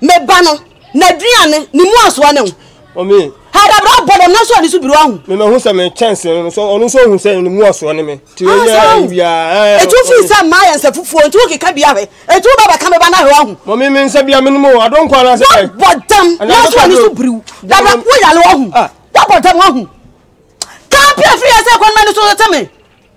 Me ba no, n'aduane, ne mu asoa ne wo. Ɔmi. Hadabra bɔ dɛm nanso ɔde so biri wahu. Me ma hu sɛ me kyɛnse no so ɔno nso hu sɛ ne mu asoa ne me. Ti wo yɛ biara. Etu fi sɛ mmaa yɛ nsa fufuo nti wo keka bi ahwɛ. Etu wo ba bɛka me ba no ahwɛ wahu. Mɔmi me nsa bi amene mu adɔ nkɔ anaasɛ dɛ. Wabɔ dɛm nanso ɔne so biri wo. Dabra wo yale wahu. Wabɔ dɛm wahu. Kaa pia firi yɛ sɛ kɔnma ne so tete me.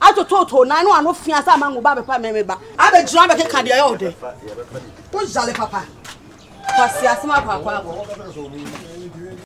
Atotootow nan no ano feaa sɛ amango ba abɛpa me meba. Abɛgyina abɛkeka deɛ ɛyɛ wo dɛ. Wo yale papa. Kwaseasɛm akwaakwaabɔ.